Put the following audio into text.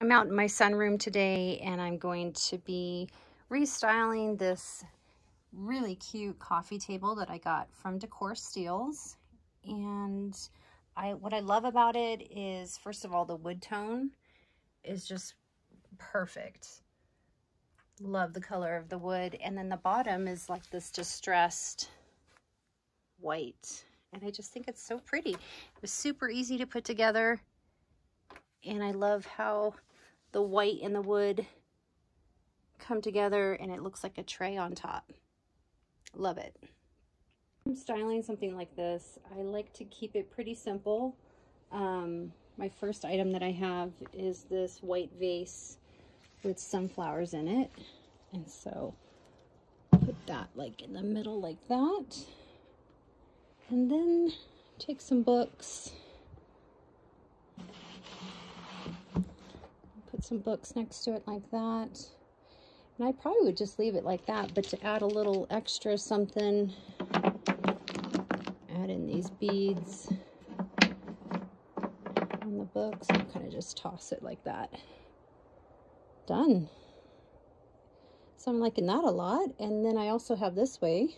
I'm out in my sunroom today and I'm going to be restyling this really cute coffee table that I got from Decor Steals. And I what I love about it is, first of all, the wood tone is just perfect. Love the color of the wood. And then the bottom is like this distressed white. And I just think it's so pretty. It was super easy to put together. And I love how the white and the wood come together and it looks like a tray on top. Love it. I'm styling something like this. I like to keep it pretty simple. Um, my first item that I have is this white vase with sunflowers in it. And so put that like in the middle like that. And then take some books some books next to it like that. And I probably would just leave it like that, but to add a little extra something, add in these beads on the books and kind of just toss it like that. Done. So I'm liking that a lot. And then I also have this way